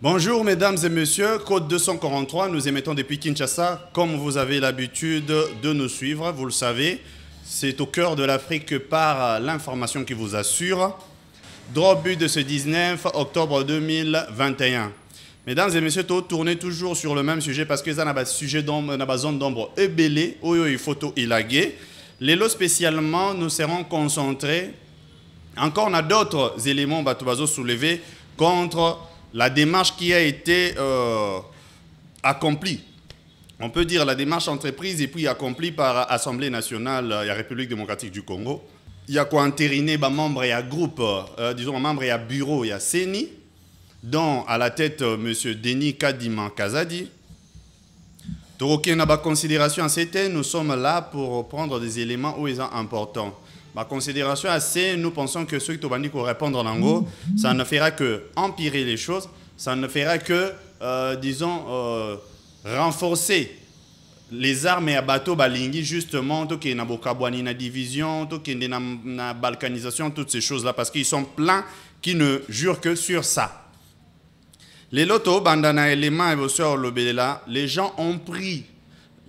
Bonjour mesdames et messieurs, Code 243, nous émettons depuis Kinshasa. Comme vous avez l'habitude de nous suivre, vous le savez, c'est au cœur de l'Afrique que part l'information qui vous assure. Drop but de ce 19 octobre 2021. Mesdames et messieurs, tout tourner toujours sur le même sujet parce que ça n'a pas sujet d'ombre, zone d'ombre ébélé, il photo ilagué. Les lots spécialement, nous serons concentrés. Encore, on a d'autres éléments bateau soulevés contre la démarche qui a été euh, accomplie. On peut dire la démarche entreprise et puis accomplie par Assemblée nationale et la République démocratique du Congo. Il y a quoi entériner bah, membre et à groupe, euh, disons membre et à bureau et à CENI, dont à la tête euh, M. Denis Kadima Kazadi. Toroké n'a pas considération à nous sommes là pour prendre des éléments où ils sont importants. Ma considération assez, nous pensons que ceux qui ont dit répondre en anglais, ça ne fera que empirer les choses, ça ne fera que, euh, disons, euh, renforcer les armes et bateaux balingi justement tout qui bokabwani na division tout qui na, na balkanisation toutes ces choses là parce qu'ils sont pleins qui ne jurent que sur ça. Les loto bandana là les gens ont pris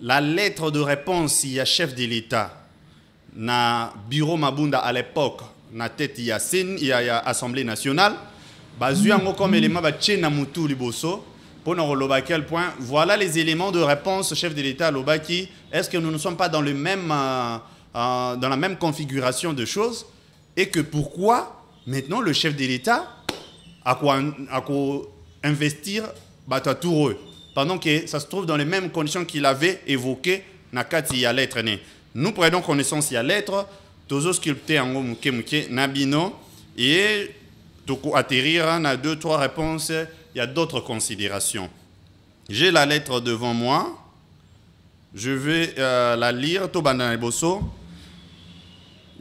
la lettre de réponse il y a chef de l'état na bureau Mabunda à l'époque na tête il y a il y a assemblée nationale bazui yango comme élément ba na mutu liboso pour nous à quel point voilà les éléments de réponse chef de l'État Lobaki est-ce que nous ne sommes pas dans le même euh, euh, dans la même configuration de choses et que pourquoi maintenant le chef de l'État a quoi, a quoi investir pendant que ça se trouve dans les mêmes conditions qu'il avait évoquées Nakati ya lettre nous prenons connaissance à lettre, tous sculpté en nabino et toko atterrir à deux trois réponses, il y a d'autres considérations. J'ai la lettre devant moi. Je vais euh, la lire Tobana Bosso.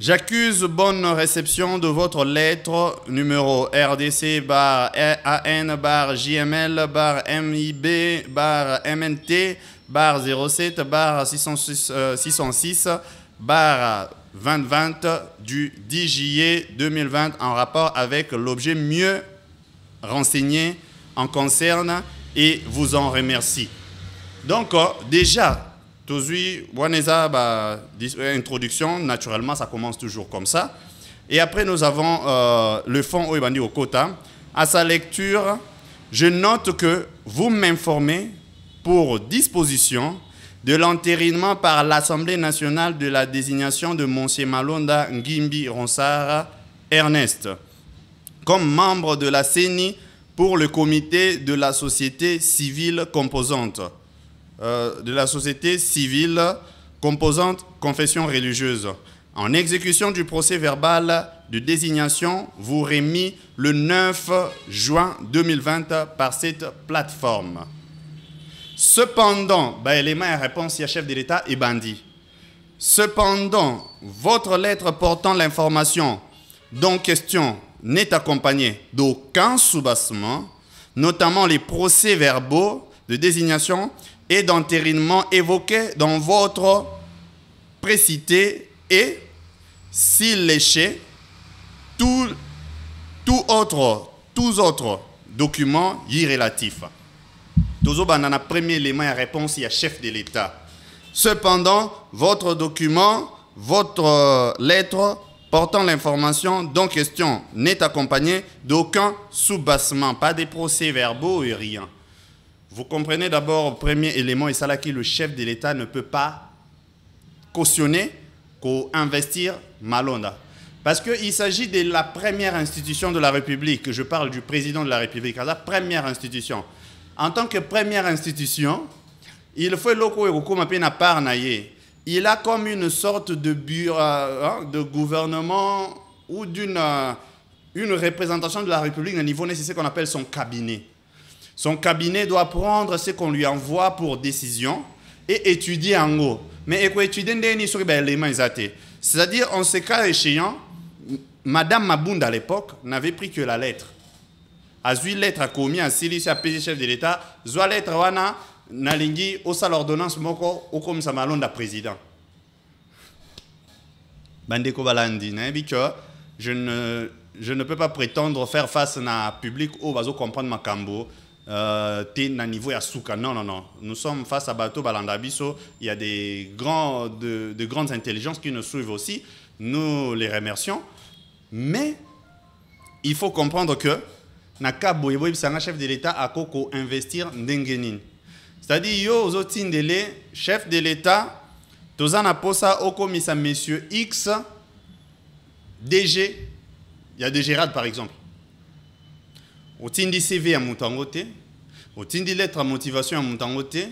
J'accuse bonne réception de votre lettre numéro RDC bar AN bar JML bar MIB bar MNT bar 07 bar 606, 606 euh, bar 2020 du 10 juillet 2020 en rapport avec l'objet mieux renseigné en concerne et vous en remercie. Donc euh, déjà, Tozui, Waneza, bah, introduction, naturellement, ça commence toujours comme ça. Et après, nous avons euh, le fond Oibandi Okota. À sa lecture, je note que vous m'informez pour disposition de l'entérinement par l'Assemblée nationale de la désignation de Monsieur Malonda Ngimbi Ronsara Ernest comme membre de la CENI pour le comité de la société civile composante. Euh, de la société civile composante confession religieuse. En exécution du procès verbal de désignation, vous remis le 9 juin 2020 par cette plateforme. Cependant, bah, élément et réponse, y chef de l'État et bandit. Cependant, votre lettre portant l'information dont question n'est accompagnée d'aucun soubassement, notamment les procès verbaux de désignation et d'entérinement évoqués dans votre précité et, s'il l'échait, tout, autre, tous autres documents irrélatifs. Tozo banana premier élément et réponse, il y a chef de l'État. Cependant, votre document, votre euh, lettre portant l'information dont question n'est accompagné d'aucun soubassement, pas des procès verbaux et rien. Vous comprenez d'abord, premier élément, et ça là que le chef de l'État ne peut pas cautionner qu'au investir Malonda. Parce qu'il s'agit de la première institution de la République. Je parle du président de la République, la première institution. En tant que première institution, il faut que il a comme une sorte de bureau hein, de gouvernement ou d'une euh, une représentation de la République au niveau nécessaire qu'on appelle son cabinet. Son cabinet doit prendre ce qu'on lui envoie pour décision et étudier en haut. Mais étudier C'est-à-dire, en ce cas échéant, Madame Mabunda à l'époque n'avait pris que la lettre. A vu lettre à Sili, à chef de l'État, zoa lettre wana nalingi osa l'ordonnance moko comme ça malonda président. Bandeko balandi, que je ne je ne peux pas prétendre faire face un public où va comprendre ma cambo euh, t'es na niveau ya souka. Non, non, non. Nous sommes face à Bateau Balandabiso. Il y a des grands, de, de grandes intelligences qui nous suivent aussi. Nous les remercions. Mais il faut comprendre que naka boyeboy bisanga chef de l'état akoko investir ndenge nini? C'est-à-dire yo ozotindele chef de l'état toza na posa okomisa monsieur x dg ya dgrad par exemple. Otindi cv ya moto yango te lettre ya motivation ya moto yango te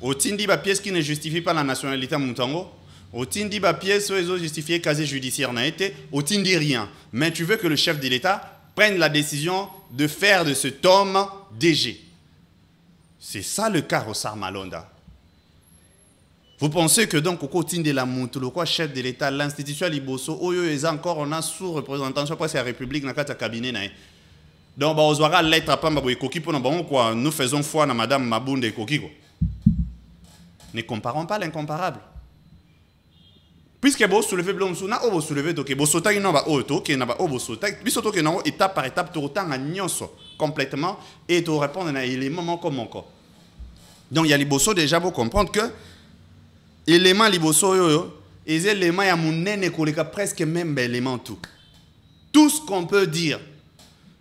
otindi bapièce qui ne justifie pas la nationalité ya moto yango otindi bapièce oyo ezojustifie casier judiciaire na ye te otindi rien. Mais tu veux que le chef de l'état prenne la décision de faire de cet homme DG. C'est ça le cas Rossar Malonda. Vous pensez que donc au de la le quoi chef de l'État, l'institution Liboso, Oyo est encore on a sous représentation presque la République dans le cabinet. Donc bah ozwara lettre à pamba koki pour quoi nous faisons foi na madame Mabunde koki quoi. Ne comparons pas l'incomparable puisque vous soulevez biloko mosusu na oyo bosouleve toke bosotaki no baoyo toke na baoyo bosotaki biso toke nango étape par étape tokotanga nyonso complètement et torépondre na élément moko moko. Donc ya liboso déjà comprendre que élément liboso oyo eza élément ya monene koleka presque même baélément tout. Tout ce qu'on peut dire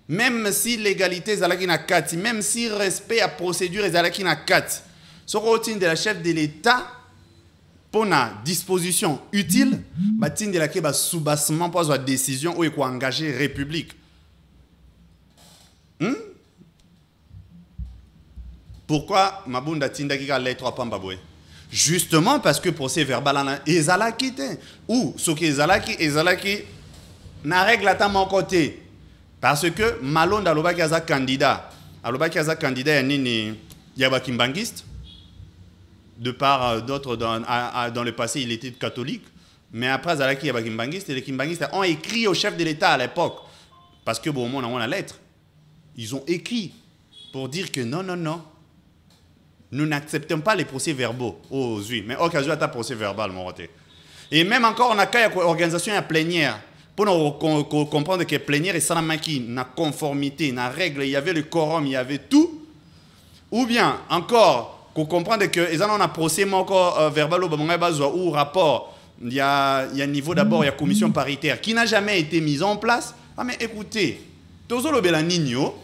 même si l'égalité ezalaki na même si respect ya procédure ezalaki na kati soki otindela chef de l'état pour la disposition utile batindela ke basoubassement mpo azwa décision oyo ekoengage république. Hmm? pourquoi mabunda atindaki ka lettre apamba boye justement parce que procès verbal wana ezalaki te ou soki ezalaki ezalaki na règle ata moko te parce que malonda aza candidat. Aza candidat ya nini ya bakimbangiste de part euh, d'autres dans, dans, le passé, il était catholique. Mais après, Zalaki et les Kimbangistes ont écrit au chef de l'État à l'époque. Parce que, bon, on a la lettre. Ils ont écrit pour dire que non, non, non. Nous n'acceptons pas les procès verbaux aux oui. Mais occasion à procès verbal, mon Et même encore, on a une organisation à plénière. Pour nous comprendre que plénière et salamaki, na conformité, na règle, il y avait le quorum, il y avait tout. Ou bien, encore, comprendre que ils ont un procès encore euh, verbal ou rapport. Il y a il y a niveau d'abord il y a commission paritaire qui n'a jamais été mise en place. Ah mais écoutez tozolo bela nino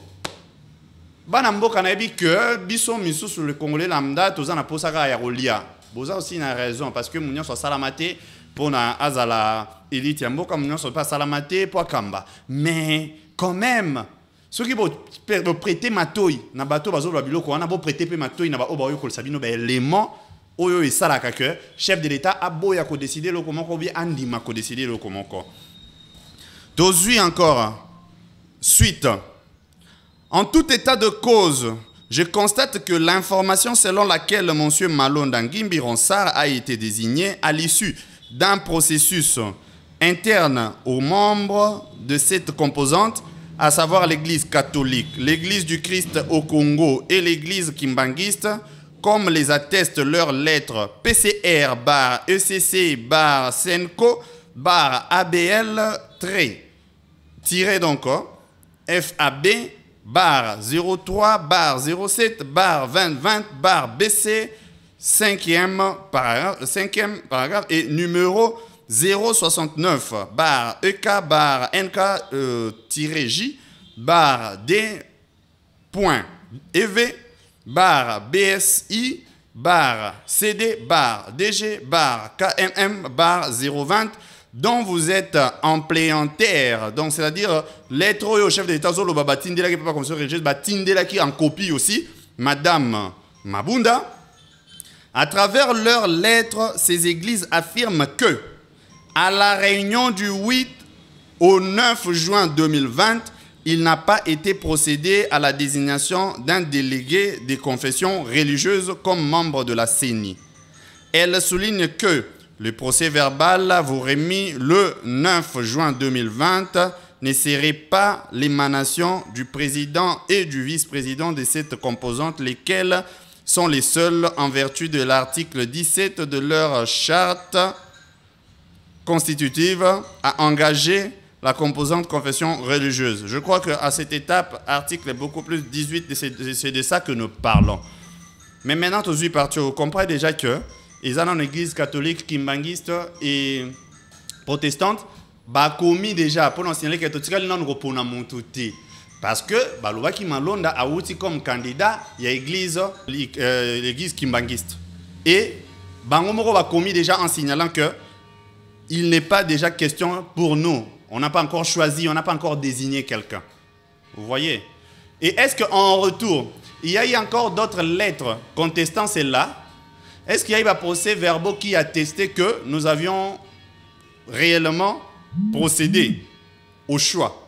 bana mboka na yebi que biso sur le congolais lambda toza na posaka ya kolia boza aussi na raison parce que munyo so salamate pour na azala élite ya mboka munyo so pas salamate pour kamba mais quand même soki boprete matoi na bato bazoloba biloko wana boprete mpe matoi na baoyo baoyokolisa bino baélément oyo esalaka ke chef de l'état aboya kodeside eloko moko bie andima kodeside eloko moko tozwi encore suite en tout état de cause je constate que l'information selon laquelle M. Malonda Ngimbi Ronsard a été désigné à l'issue d'un processus interne aux membres de cette composante à savoir l'Église catholique, l'Église du Christ au Congo et l'Église kimbanguiste, comme les attestent leurs lettres PCR bar ECC bar Senco bar ABL trait tiré donc FAB bar 03 bar 07 bar 2020 bar BC 5e paragraphe, 5e paragraphe et numéro 069 bar EK bar NK euh, J bar D point EV bar BSI bar CD bar DG bar KMM bar 020 dont vous êtes empléantaire. Donc, c'est-à-dire, lettre au chef de l'État, Zolo Babatindela qui pas comme ça, Batindela qui en copie aussi, Madame Mabunda. À travers leurs lettres, ces églises affirment que à la réunion du 8 au 9 juin 2020, il n'a pas été procédé à la désignation d'un délégué des confessions religieuses comme membre de la CENI. Elle souligne que le procès verbal vous remis le 9 juin 2020 ne serait pas l'émanation du président et du vice-président de cette composante, lesquels sont les seuls en vertu de l'article 17 de leur charte constitutive à engager la composante confession religieuse. Je crois qu'à cette étape, article beaucoup plus 18, c'est de ça que nous parlons. Mais maintenant, tous les partis, comprenez déjà que ils ont une église catholique, kimbangiste et protestante, bah commis déjà pour nous signaler que tout ça non repona montuti. Parce que balobaki malonda a outi comme candidat, il y a l'église euh, l'église kimbangiste. Et bango moko ba commis déjà en signalant que il n'est pas déjà question pour nous. On n'a pas encore choisi, on n'a pas encore désigné quelqu'un. Vous voyez? Et est-ce qu'en retour, il y a eu encore d'autres lettres contestant celle-là Est-ce qu'il y a eu un procès verbal qui a testé que nous avions réellement procédé au choix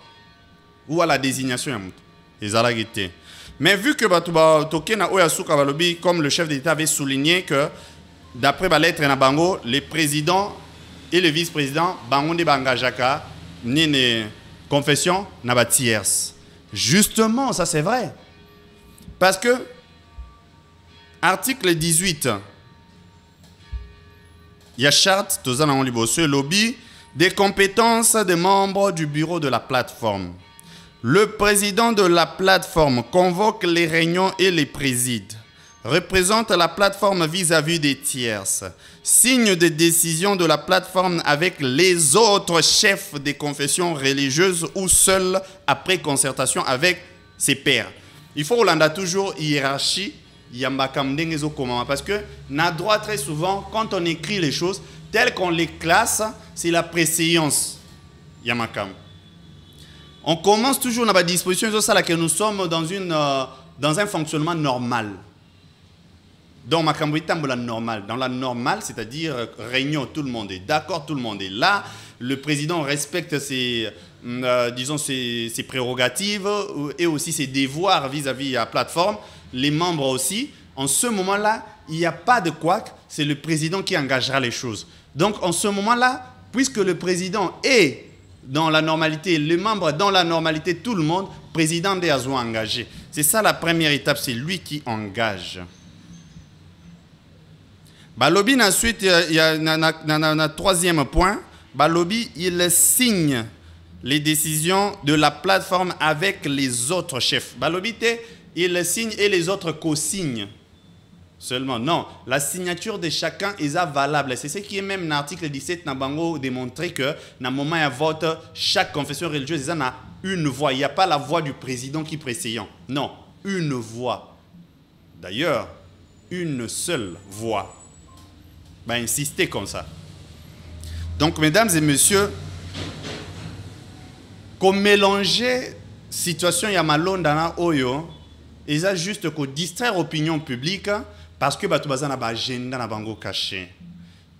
ou à la désignation mais vu que comme le chef d'État avait souligné que d'après la lettre Nabango, les présidents et le vice-président Bangonde Bangajaka ni confession n'a tiers. Justement, ça c'est vrai. Parce que article 18 il y a charte ce lobby des compétences des membres du bureau de la plateforme. Le président de la plateforme convoque les réunions et les préside représente la plateforme vis-à-vis des tierces, signe de décision de la plateforme avec les autres chefs des confessions religieuses ou seul après concertation avec ses pairs. Il faut a toujours hiérarchie, parce que n'a droit très souvent, quand on écrit les choses, telles qu'on les classe, c'est la préséance. On commence toujours dans la disposition, que nous sommes dans, une, euh, dans un fonctionnement normal. Dans ma la normale. Dans la normale, c'est-à-dire euh, réunion, tout le monde est d'accord, tout le monde est là. Le président respecte ses, mm, euh, disons, ses, prérogatives euh, et aussi ses devoirs vis-à-vis de la plateforme. Les membres aussi. En ce moment-là, il n'y a pas de quoi, c'est le président qui engagera les choses. Donc en ce moment-là, puisque le président est dans la normalité, les membres dans la normalité, tout le monde, président des engagé. C'est ça la première étape, c'est lui qui engage. Balobi, ensuite, il y a un troisième point. Balobi, il signe les décisions de la plateforme avec les autres chefs. Balobi, il signe et les autres co-signent. Seulement, non. La signature de chacun est valable. C'est ce qui est même dans l'article 17 Nabango démontré que, dans le moment où vote, chaque confession religieuse a une voix. Il n'y a pas la voix du président qui précède. Non, une voix. D'ailleurs, une seule voix va insister comme ça. Donc, mesdames et messieurs, qu'on mélanger situation Yamalonda oyo, ils a juste que distraire l'opinion publique parce que bato baza na ba agenda na bango caché.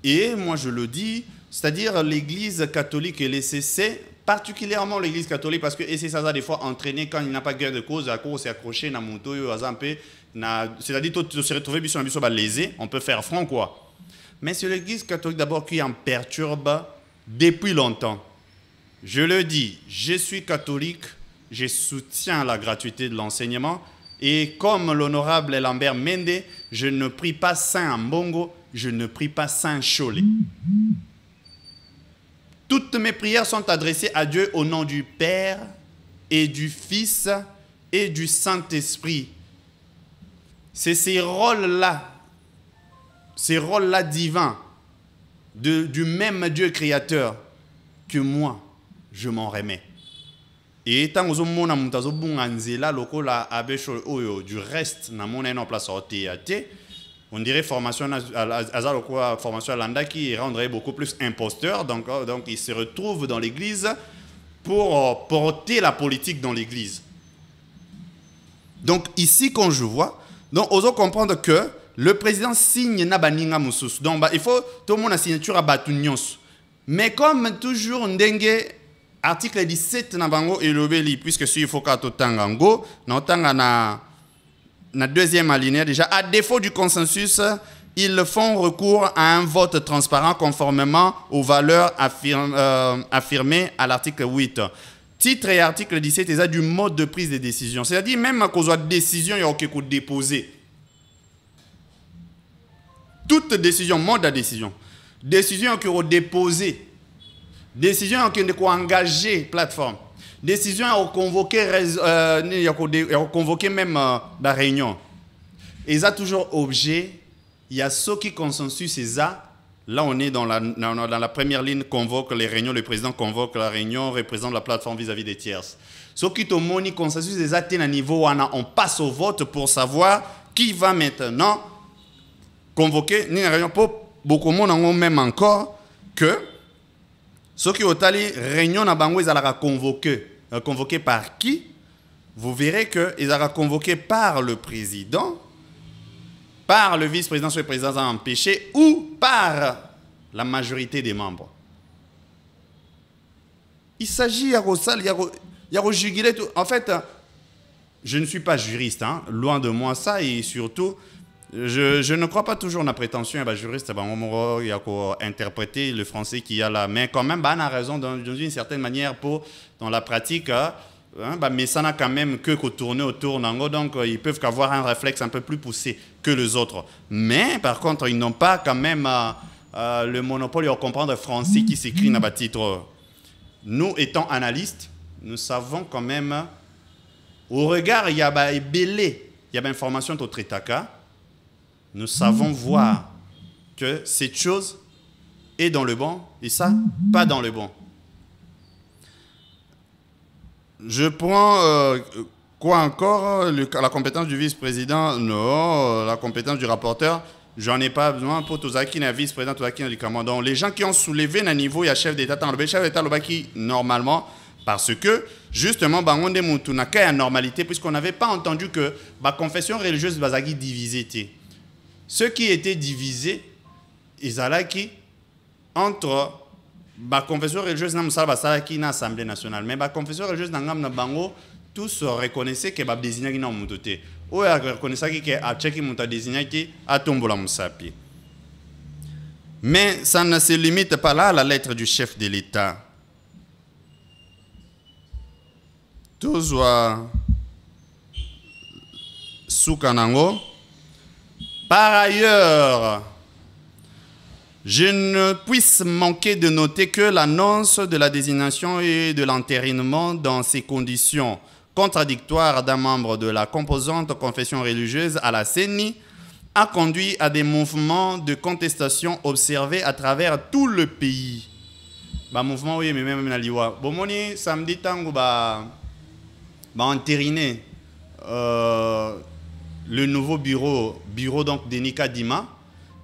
Et moi je le dis, c'est-à-dire l'église catholique et les CC, particulièrement l'église catholique parce que et ça des fois entraîné quand il n'a pas guère de cause, la cause est accroché na moto yo c'est-à-dire tu se retrouver biso na biso ba lésé, on peut faire front quoi. Mais c'est l'Église catholique d'abord qui en perturbe depuis longtemps. Je le dis, je suis catholique, je soutiens la gratuité de l'enseignement et comme l'honorable Lambert Mende, je ne prie pas Saint Mbongo, je ne prie pas Saint Cholet. Toutes mes prières sont adressées à Dieu au nom du Père et du Fils et du Saint-Esprit. C'est ces rôles-là ces rôles-là divins du même Dieu créateur que moi, je m'en remets. Et tant que ozomona moto azobunga nzela lokola abesho oyo du reste na mona place ote on dirait formation aza lokola formation qui rendrait beaucoup plus imposteur donc euh, donc il se retrouve dans l'église pour euh, porter la politique dans l'église. Donc ici quand je vois donc oso comprendre que le président signe na baninga donc il faut tout le monde a signature à batu mais comme toujours ndenge article 17 na bango elobeli puisque si il faut ka totanga ngo na otanga na na deuxième alinéa déjà à défaut du consensus ils font recours à un vote transparent conformément aux valeurs euh, affirmées à l'article 8 titre et article 17 ils ont du mode de prise de décision c'est-à-dire même à cause de décision il y a quelque déposer toute décision, mode de décision, décision qui est déposée. Décision de engager plateforme. Décision à convoquer euh, même euh, la réunion. Ils ont toujours objet il y a ce qui consensus c'est ça Là, on est dans la, première ligne, convoque les réunions, le président convoque la réunion, représente la plateforme vis-à-vis des tierces. Ce qui est au consensus des à niveau, on passe au vote pour savoir qui va maintenant convoquer une réunion. Pour beaucoup de monde, même encore que ceux qui ont réunion na bango, ils allaient convoquer. Euh, convoqué par qui? Vous verrez qu'ils allaient convoqué par le président par le vice-président sur le président empêché ou par la majorité des membres. Il s'agit, a juguler tout. En fait, je ne suis pas juriste, hein, loin de moi ça, et surtout, je, ne crois pas toujours la prétention à juriste, il y a interpréter le français qui a là, mais quand même, bah, on a raison d'une certaine manière pour, dans la pratique, hein, Hein, bah, mais ça n'a quand même que tourner autour donc euh, ils peuvent avoir un réflexe un peu plus poussé que les autres. Mais par contre, ils n'ont pas quand même euh, euh, le monopole de comprendre français qui s'écrit dans le titre. Nous, étant analystes, nous savons quand même, au regard, il y a bah, belé, il y a information au tritaka, nous savons voir que cette chose est dans le bon et ça, pas dans le bon. Je prends euh, quoi encore La compétence du vice-président? Non. La compétence du rapporteur J'en ai pas besoin pour Tozaki, le vice-président du commandant. Les gens qui ont soulevé un niveau, il y a chef d'État, le chef d'État, normalement, parce que justement, Bangonde Moutunaka a normalité, puisqu'on n'avait pas entendu que la confession religieuse Bazagi divisée. Ceux qui étaient divisés, ils allaient entre la confession religieuse basalaki na assemblée nationale. Mais confession religieuse tous reconnaissaient que badesignaki na moto te oyo areconnaissaki ke atiaki moto adesignaki atombola mosapi mais ça ne se limite pas là à la lettre du chef de l'état. Tozwa suka nango par ailleurs je ne puisse manquer de noter que l'annonce de la désignation et de l'entérinement dans ces conditions contradictoires d'un membre de la composante confession religieuse à la CENI a conduit à des mouvements de contestation observés à travers tout le pays. Bah mouvement oui mais même samedi tango ba ba entériné euh, le nouveau bureau bureau donc de Nika Dima.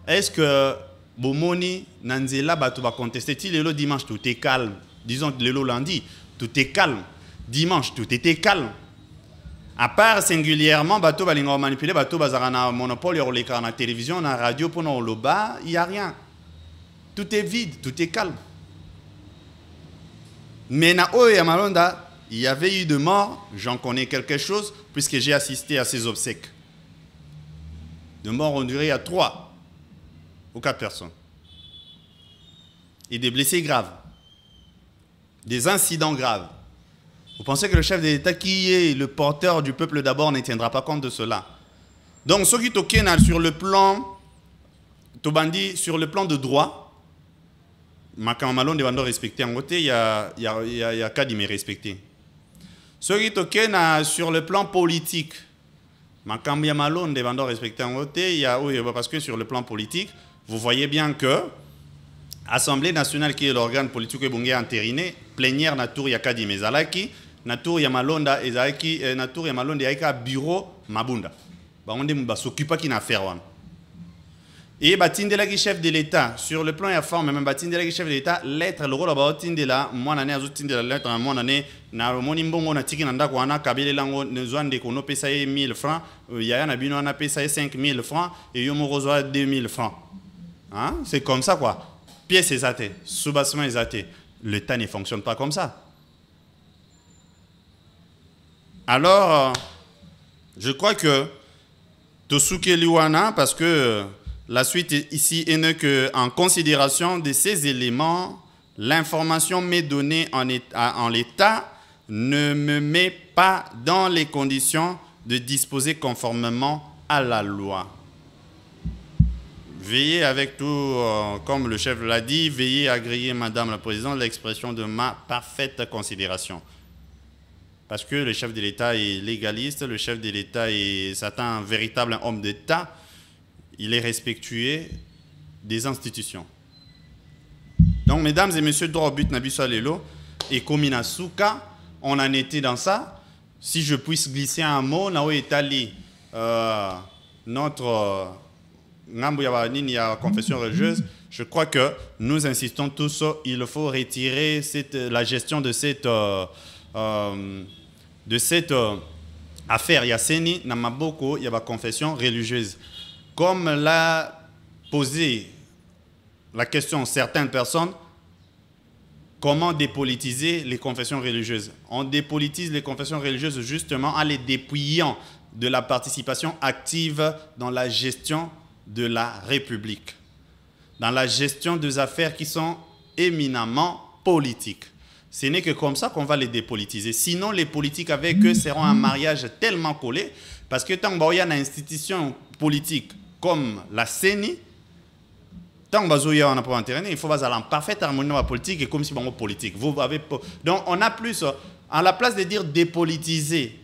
Est-ce que bomoni nanzela bato va contester? Ti lelo dimanche tout est calme disons lelo lundi tout est calme. Dimanche tout était calme. À part singulièrement bato balinga manipuler bato na monopole sur l'écran na télévision na radio pour le bas il y a rien. Tout est vide tout est calme. Mais na il y avait eu de morts j'en connais quelque chose puisque j'ai assisté à ces obsèques de morts on dirait à trois ou quatre personnes. Et des blessés graves. Des incidents graves. Vous pensez que le chef de l'État, qui est le porteur du peuple d'abord, ne tiendra pas compte de cela? Donc, ce qui est sur le plan, Tobandi, sur le plan de droit, Makamalon devant respecter en côté, il y a, il y a, respecter. Ce qui sur le plan politique, Makambia Malone devant respecter en côté, oui, parce que sur le plan politique, vous voyez bien que Assemblée nationale, qui est l'organe politique est entériné, plénière Natour Yakadi Mezalaki, Natour Yamalonda Ezaki, eh, Natour Yamalonda Yaika bureau Mabunda. Bah, on ne s'occupe qui n'a et batindelaki chef de l'état sur le plan ya forme même batindelaki chef de l'état lettre lokola baotindela mwana ne azotindela lettre na mwana ne na omoni mbongo na tiki na ndako wana kabelela yango zwa ndeko onopesa ye 1000 francs yaya na bino wana apesa ye 5000 francs e yo moko ozwa 2000 francs Hein? C'est comme ça, quoi. Pièce sous-bassement est athée. L'État ne fonctionne pas comme ça. Alors, je crois que Tosuke Liwana, parce que la suite ici est ne que en considération de ces éléments, l'information m'est donnée en, l'état ne me met pas dans les conditions de disposer conformément à la loi Veillez avec tout, euh, comme le chef l'a dit, veillez à griller, Madame la Présidente, l'expression de ma parfaite considération. Parce que le chef de l'État est légaliste, le chef de l'État est, un véritable homme d'État, il est respectueux des institutions. Donc, mesdames et messieurs, Dorobut Nabiso et Kominasuka, on en était dans ça. Si je puisse glisser un mot, est allé euh, notre euh, confession religieuse, je crois que nous insistons tous, il faut retirer la gestion de cette, euh, de cette affaire Yasseni, Namaboko, il y a confession religieuse. Comme l'a posé la question certaines personnes, comment dépolitiser les confessions religieuses? On dépolitise les confessions religieuses justement en les dépouillant de la participation active dans la gestion de la République, dans la gestion des affaires qui sont éminemment politiques. Ce n'est que comme ça qu'on va les dépolitiser. Sinon, les politiques avec eux seront un mariage tellement collé, parce que tant qu'il y a une institution politique comme la CENI, tant que on a pas il faut aller en parfaite harmonie dans la politique et comme si on politique. Vous avez donc on a plus en la place de dire dépolitiser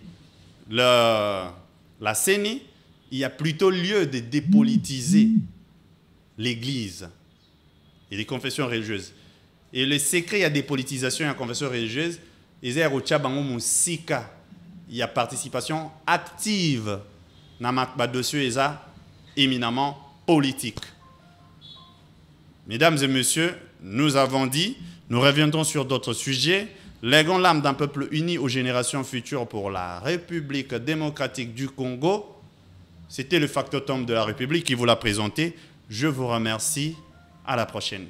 la CENI, il y a plutôt lieu de dépolitiser l'Église et les confessions religieuses. Et le secret, a dépolitisation et la confession religieuse, il y a participation active dans le dossier éminemment politique. Mesdames et messieurs, nous avons dit, nous reviendrons sur d'autres sujets. Léguons l'âme d'un peuple uni aux générations futures pour la République démocratique du Congo. C'était le factotum de la République qui vous l'a présenté. Je vous remercie. À la prochaine.